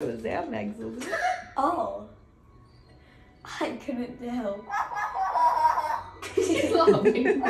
sehr it? Oh. I couldn't tell. She's laughing.